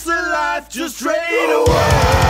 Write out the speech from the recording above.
Witness the life just drain away.